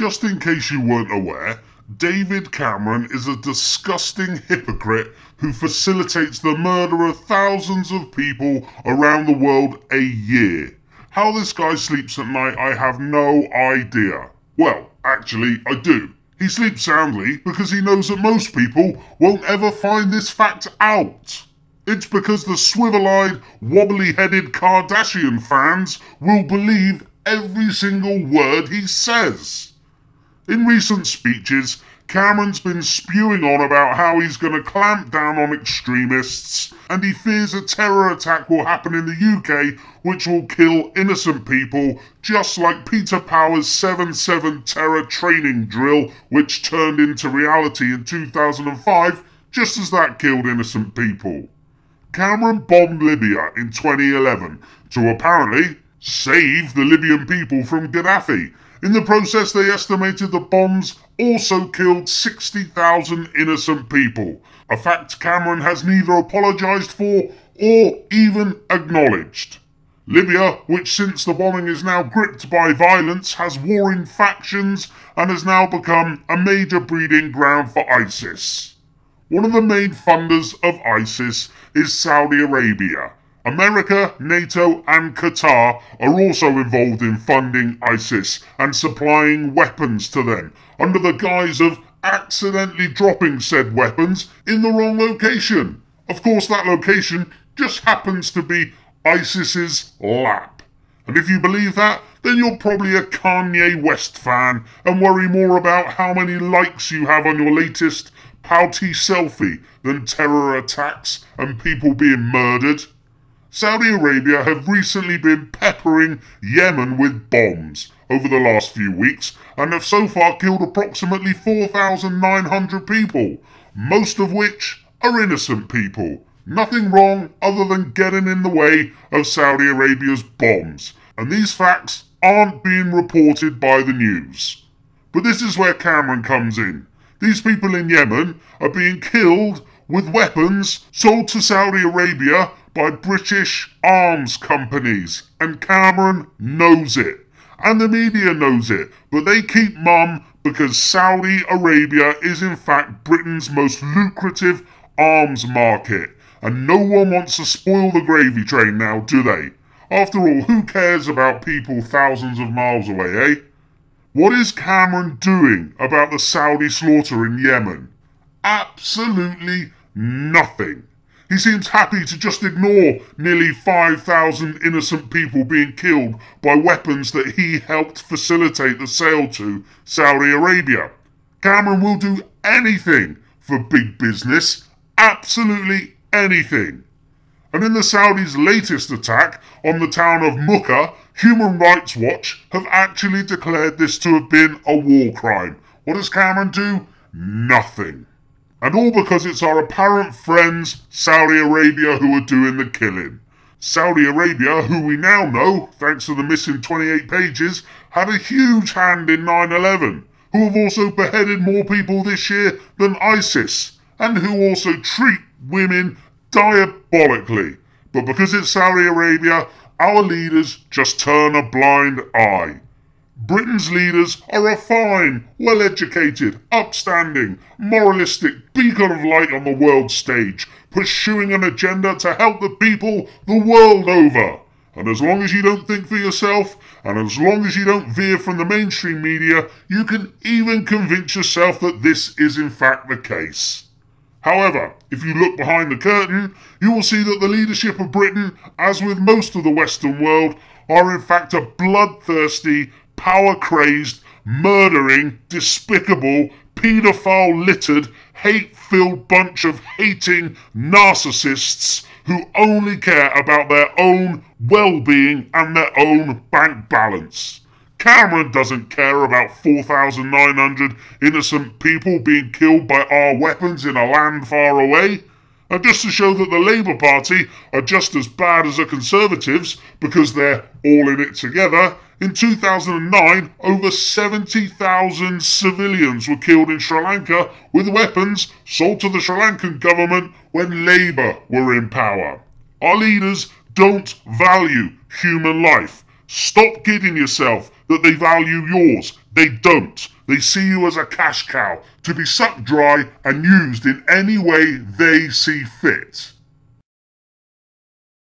Just in case you weren't aware, David Cameron is a disgusting hypocrite who facilitates the murder of thousands of people around the world a year. How this guy sleeps at night, I have no idea. Well, actually, I do. He sleeps soundly because he knows that most people won't ever find this fact out. It's because the swivel eyed, wobbly headed Kardashian fans will believe every single word he says. In recent speeches, Cameron's been spewing on about how he's going to clamp down on extremists and he fears a terror attack will happen in the UK which will kill innocent people, just like Peter Power's 7 7 terror training drill, which turned into reality in 2005, just as that killed innocent people. Cameron bombed Libya in 2011 to apparently save the Libyan people from Gaddafi. In the process, they estimated the bombs also killed 60,000 innocent people, a fact Cameron has neither apologised for or even acknowledged. Libya, which since the bombing is now gripped by violence, has warring factions and has now become a major breeding ground for ISIS. One of the main funders of ISIS is Saudi Arabia. America, NATO, and Qatar are also involved in funding ISIS and supplying weapons to them under the guise of accidentally dropping said weapons in the wrong location. Of course, that location just happens to be ISIS's lap. And if you believe that, then you're probably a Kanye West fan and worry more about how many likes you have on your latest pouty selfie than terror attacks and people being murdered. Saudi Arabia have recently been peppering Yemen with bombs over the last few weeks and have so far killed approximately 4,900 people, most of which are innocent people. Nothing wrong other than getting in the way of Saudi Arabia's bombs, and these facts aren't being reported by the news. But this is where Cameron comes in. These people in Yemen are being killed with weapons sold to Saudi Arabia by British arms companies, and Cameron knows it. And the media knows it, but they keep mum because Saudi Arabia is in fact Britain's most lucrative arms market. And no one wants to spoil the gravy train now, do they? After all, who cares about people thousands of miles away, eh? What is Cameron doing about the Saudi slaughter in Yemen? Absolutely nothing. He seems happy to just ignore nearly 5,000 innocent people being killed by weapons that he helped facilitate the sale to Saudi Arabia. Cameron will do anything for big business, absolutely anything. And in the Saudis' latest attack on the town of Mokha, Human Rights Watch have actually declared this to have been a war crime. What does Cameron do? Nothing. And all because it's our apparent friends, Saudi Arabia, who are doing the killing. Saudi Arabia, who we now know, thanks to the missing 28 pages, had a huge hand in 9 11, who have also beheaded more people this year than ISIS, and who also treat women diabolically. But because it's Saudi Arabia, our leaders just turn a blind eye. Britain's leaders are a fine, well educated, upstanding, moralistic beacon of light on the world stage, pursuing an agenda to help the people the world over. And as long as you don't think for yourself, and as long as you don't veer from the mainstream media, you can even convince yourself that this is in fact the case. However, if you look behind the curtain, you will see that the leadership of Britain, as with most of the Western world, are in fact a bloodthirsty, power crazed, murdering, despicable, paedophile littered, hate filled bunch of hating narcissists who only care about their own well being and their own bank balance. Cameron doesn't care about 4,900 innocent people being killed by our weapons in a land far away. And just to show that the Labour Party are just as bad as the Conservatives because they're all in it together, in 2009 over 70,000 civilians were killed in Sri Lanka with weapons sold to the Sri Lankan government when Labour were in power. Our leaders don't value human life. Stop kidding yourself that they value yours. They don't. They see you as a cash cow to be sucked dry and used in any way they see fit.